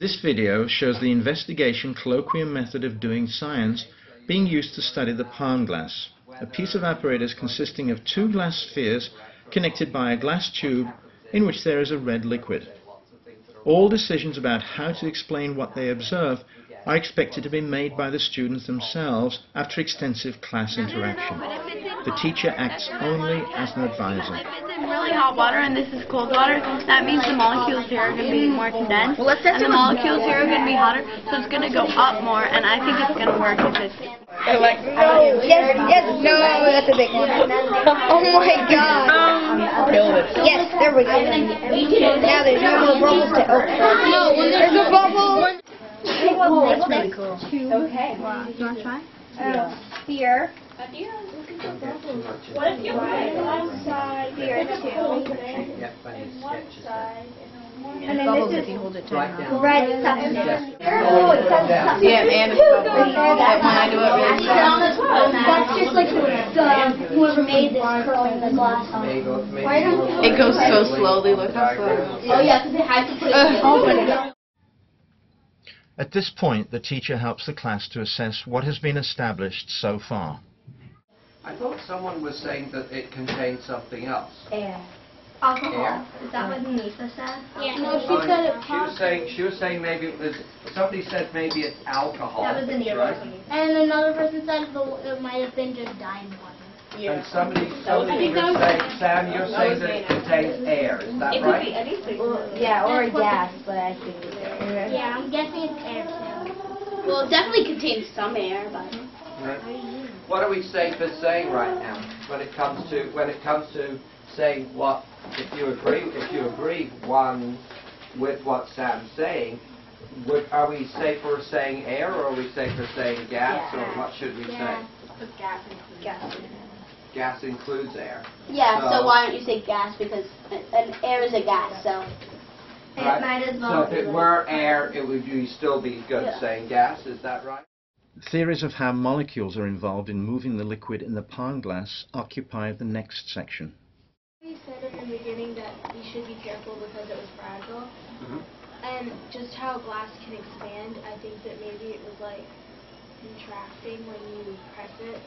This video shows the investigation colloquium method of doing science being used to study the palm glass, a piece of apparatus consisting of two glass spheres connected by a glass tube in which there is a red liquid. All decisions about how to explain what they observe are expected to be made by the students themselves after extensive class interaction. The teacher acts only as an advisor. If it's in really hot water and this is cold water, that means the molecules here are going to be more condensed. Well, let's and the molecules here are going to be hotter, so it's going to go up more, and I think it's going to work if it's... like, no, yes, yes, no, that's a big one. Oh my god. Yes, there we go. Now there's no more bubbles to open. No, there's a bubble. Oh, That's pretty cool. Okay. Do You want to try? Sphere. Oh, what if you put one side Sphere in a two. and one side in a warm And then this is hold it red substance. Oh, it says substance. Yeah, and it's bubbles. But when I do it really fast, That's just like the, the whoever made this curling the glass on. Why don't it goes so slowly. Look how slow. Oh yeah, because they had to put it. Ugh, open it. At this point, the teacher helps the class to assess what has been established so far. I thought someone was saying that it contained something else. Air. Alcohol. Is that what Nisa said? Yeah. No, she Oh, said it. She was saying, she was saying maybe it was, somebody said maybe it's alcohol. That was in the right? And another person said it might have been just dime water. And somebody, somebody you're saying, Sam, you're saying that it contains air, is that right? It could be anything. Yeah, or a gas, but I think it's air. Yeah, I'm guessing it's air too. Well, it definitely contains some air, but. Right. What are we safe as saying right now, when it comes to, when it comes to saying what, if you agree, if you agree, one, with what Sam's saying, would, are we safer saying air, or are we safer saying gas, or what should we say? Yeah. Gas. Gas includes air. Yeah, so So- why don't you say gas? Because an air is a gas, so. It Right. might as So if it were air, it would you still be good Yeah. saying gas, is that right? Theories of how molecules are involved in moving the liquid in the palm glass occupy the next section. You said in the beginning that we should be careful because it was fragile. Mhm. And just how glass can expand, I think that maybe it was like contracting when you press it.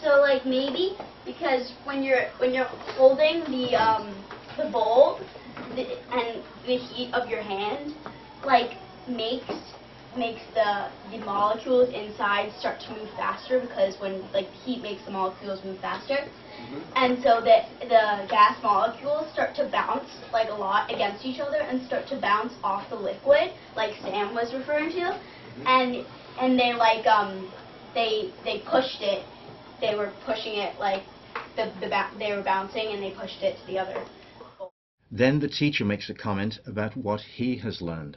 So like maybe because when you're when you're holding the um the bowl the, and the heat of your hand like makes makes the the molecules inside start to move faster because when like the heat makes the molecules move faster. And so that the gas molecules start to bounce like a lot against each other and start to bounce off the liquid like Sam was referring to. And and they like um they they pushed it. They were pushing it like the, the they were bouncing and they pushed it to the other. Then the teacher makes a comment about what he has learned.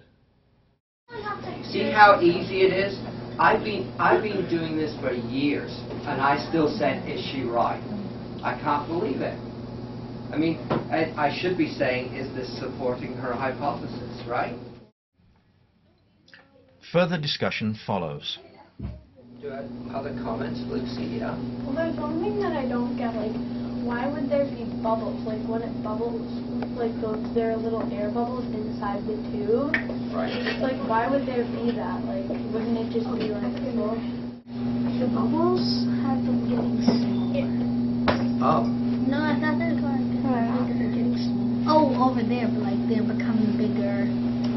See how easy it is? I've been, I've been doing this for years, and I still said, is she right? I can't believe it. I mean, I, I should be saying, is this supporting her hypothesis, right? Further discussion follows. Do I have other comments, Lucy? Yeah? Well, there's one thing that I don't get, like, why would there be bubbles? Like, when it bubbles, like, those, there are little air bubbles inside the tube. Right. Like, why would there be that? Like, wouldn't it just be like, well, the bubbles have been getting smaller. Oh. No, I thought they were like different things. Oh, over there, but like they're becoming bigger.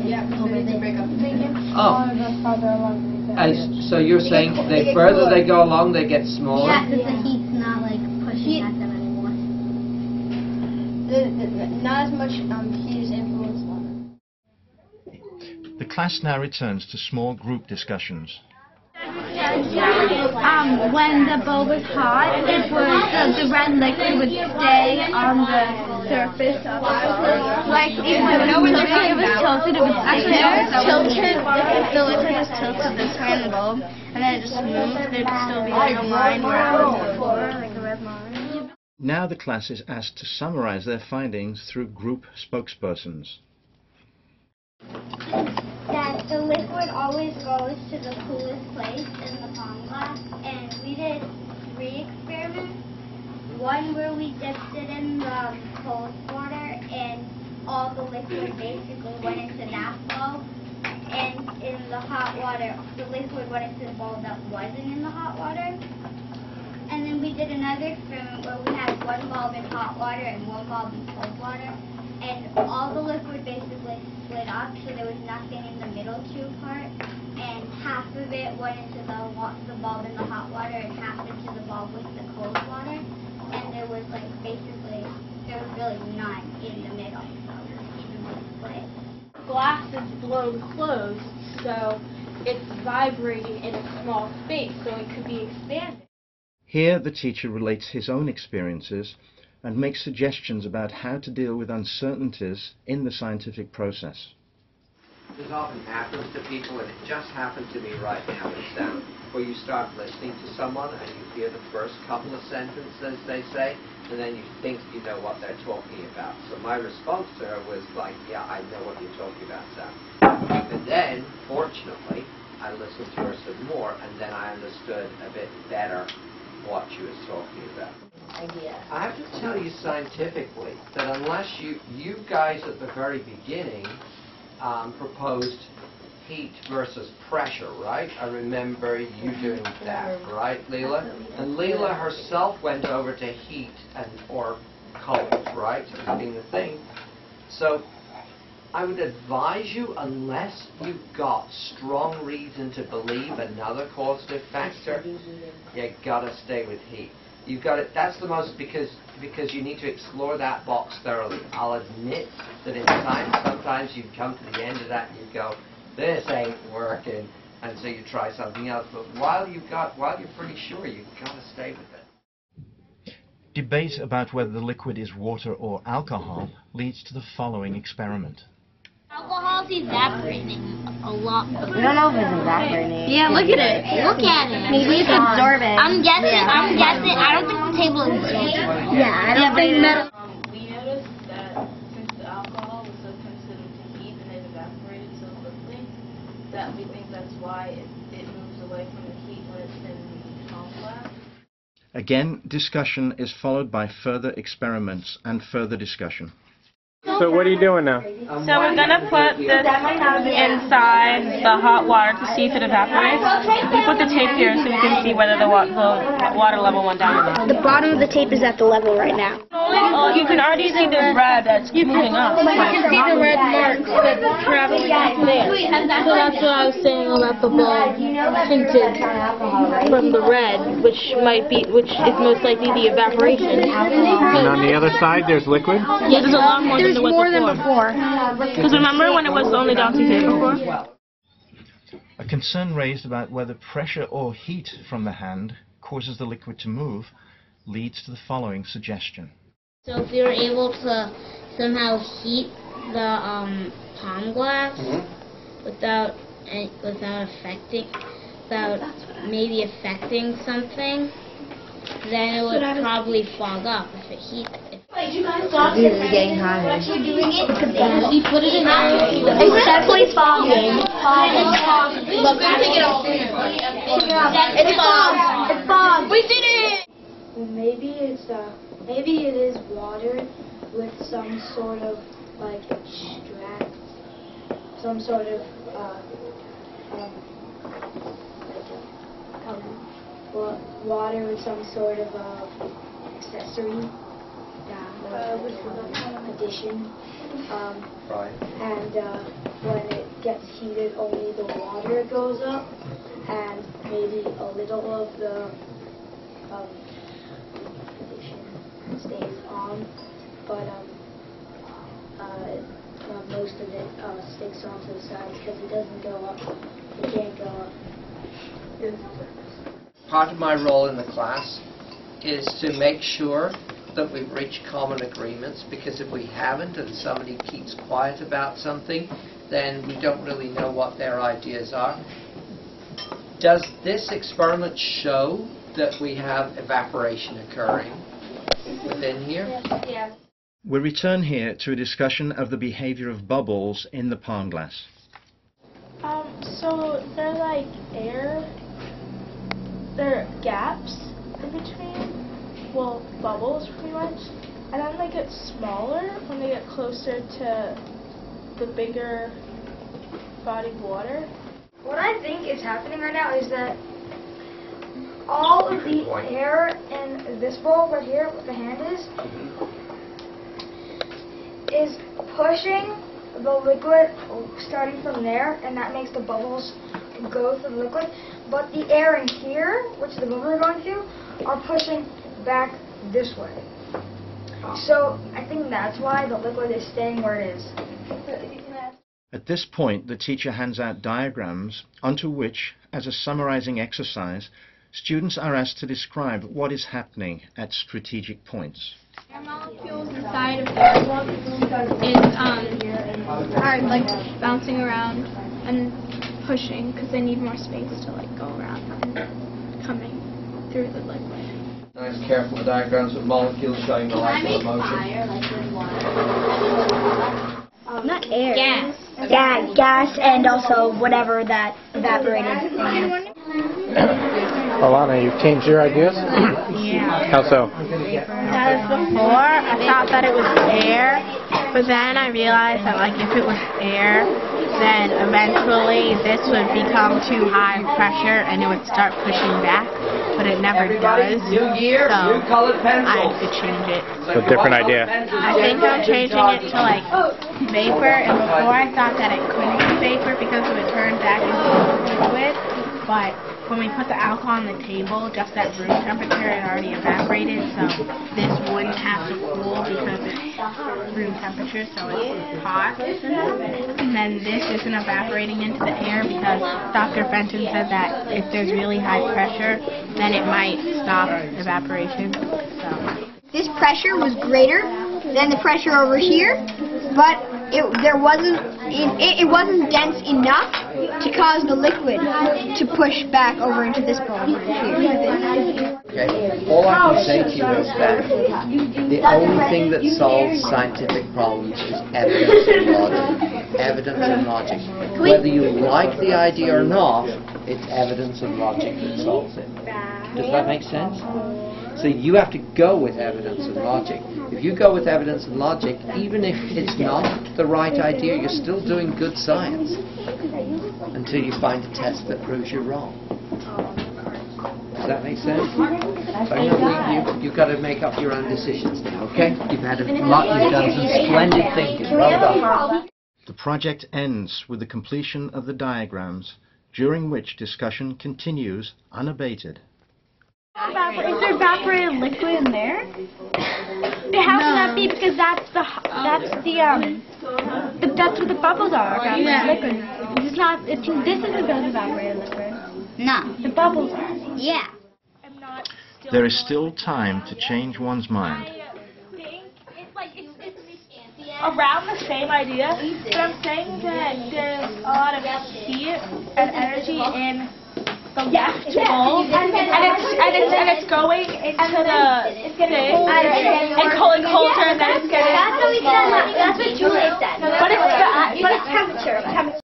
Yeah, over there. They get Oh. smaller the farther along they go. So you're saying the further they go along, they get smaller? Yeah, because the heat's not like pushing at them anymore. Not much um, heat is influenced on The class now returns to small group discussions. Um, when the bowl was hot, it would the, the red liquid would stay on the surface of the bowl. Like even though it was, it was tilted, it would actually tilted. The liquid was tilted this way in the bowl, and then it just moved. There'd still be like a line where it was before, like a red line. Now the class is asked to summarize their findings through group spokespersons. that the liquid always goes to the coolest place in the palm glass. And we did three experiments. One where we dipped it in the cold water and all the liquid basically went into that flow. And in the hot water, the liquid went into the bowl that wasn't in the hot water. And then we did another experiment where we had one bulb in hot water and one bulb in cold water. And all the liquid basically split up, so there was nothing in the middle tube part. And half of it went into the, the bulb in the hot water and half into the bulb with the cold water. And there was like basically, there was really none in the middle, was split. Glass is blown closed, so it's vibrating in a small space, so it could be expanded. Here the teacher relates his own experiences and makes suggestions about how to deal with uncertainties in the scientific process. This often happens to people, and it just happened to me right now, that where you start listening to someone and you hear the first couple of sentences they say, and then you think you know what they're talking about. So my response to her was like, yeah, I know what you're talking about, Sam. And then, fortunately, I listened to her some more, and then I understood a bit better what she was talking about. I have to tell you scientifically that unless you, you guys at the very beginning um, proposed heat versus pressure, right? I remember you doing that, right, Leela? And Leela herself went over to heat and or cold, right, as being the thing. So I would advise you, unless you've got strong reason to believe another causative factor, you gotta stay with heat. You've got it. That's the most because because you need to explore that box thoroughly. I'll admit that in sometimes you come to the end of that and you go, this ain't working, and so you try something else. But while you've got while you're pretty sure, you've got to stay with it. Debate about whether the liquid is water or alcohol leads to the following experiment. Alcohol's evaporating a lot. We don't know if it's evaporating. Yeah, look at it. Look at it. Maybe it's absorbent. I'm guessing. I'm guessing. I don't think the table is changing. Yeah, I don't think metal. Um, we noticed that since the alcohol was so sensitive to heat and it evaporated so quickly, that we think that's why it, it moves away from the heat when it's in the. Again, discussion is followed by further experiments and further discussion. So what are you doing now? So we're gonna put this inside the hot water to see if it evaporates. We put the tape here so we can see whether the, wa- the water level went down or not. The bottom of the tape is at the level right now. Oh, you can already see the red that's moving up. You can see the red marks that traveling up there. So that's what I was saying about the bulb tinted from the red, which might be, which is most likely the evaporation. And on the other side, there's liquid? Yeah, there's a lot more than there was before. Because remember when it was only down to here before? A concern raised about whether pressure or heat from the hand causes the liquid to move leads to the following suggestion. So if we were able to somehow heat the um, palm glass without eh, without affecting without maybe affecting something, then it would probably fog up if it heat. If This is getting hotter. you put it in there, It's definitely fogging. It's fog. It's fog. We did it. Well, maybe it's uh, maybe it is water with some sort of like extract, some sort of uh, um, like a, um, wa- water with some sort of uh, accessory, uh, what's the addition, um, Right. and uh, when it gets heated, only the water goes up, and maybe a little of the um, addition stays on, but um, uh, most of it uh, sticks onto the side because it doesn't go up. It can't go up. part of my role in the class is to make sure that we reach common agreements because if we haven't and somebody keeps quiet about something, then we don't really know what their ideas are. Does this experiment show that we have evaporation occurring within here? We return here to a discussion of the behavior of bubbles in the palm glass. Um, so they're like air, they're gaps in between, well, bubbles pretty much, and then they get smaller when they get closer to the bigger body of water. What I think is happening right now is that all of the air in this bowl right here, what the hand is, is pushing the liquid starting from there, and that makes the bubbles go through the liquid. But the air in here, which the bubbles are going through, are pushing back this way. So I think that's why the liquid is staying where it is. At this point, the teacher hands out diagrams onto which, as a summarizing exercise, students are asked to describe what is happening at strategic points. Air molecules inside of there is um are like bouncing around and pushing because they need more space to like go around and coming through the liquid. Nice careful diagrams of molecules showing the light of motion. Not air. Gas. Yeah, gas and also whatever that evaporated thing is. Alana, you've changed your ideas? Yeah. How so? Because before, I thought that it was air, but then I realized that, like, if it was air, then eventually this would become too high pressure and it would start pushing back, but it never Everybody, does. new year, so new colored I pencils. could change it. So different idea. I think I'm changing it to, like, vapor, and before I thought that it couldn't be vapor because it would turn back into liquid, but when we put the alcohol on the table, just at room temperature, it already evaporated, so this wouldn't have to cool because it's room temperature, so it's hot. And then this isn't evaporating into the air because Dr. Fenton said that if there's really high pressure, then it might stop evaporation. So. This pressure was greater than the pressure over here, but it there wasn't it, it wasn't dense enough to cause the liquid to push back over into this bowl here. Okay, all I can say to you is that the only thing that solves scientific problems is evidence and logic. Evidence and logic. Whether you like the idea or not, it's evidence and logic that solves it. Does that make sense? So you have to go with evidence and logic. If you go with evidence and logic, even if it's not the right idea, you're still doing good science until you find a test that proves you're wrong. Does that make sense? So you, you, you've got to make up your own decisions now, okay? You've had a lot, you've done some splendid thinking. Well done. The project ends with the completion of the diagrams, during which discussion continues unabated. Is there evaporated liquid in there? It has to not be because that's the that's the um the, that's what the bubbles are. Evaporated liquid. It's not. It's this isn't evaporated liquid. No. The bubbles are. Yeah. There is still time to change one's mind. Uh, around the same idea, but I'm saying that there's a lot of heat and energy in the left bowl, and it's and it's and it's going into the thing and cooling colder, and then it's getting. That's what we said. That's what Julie said. But it's but it's temperature.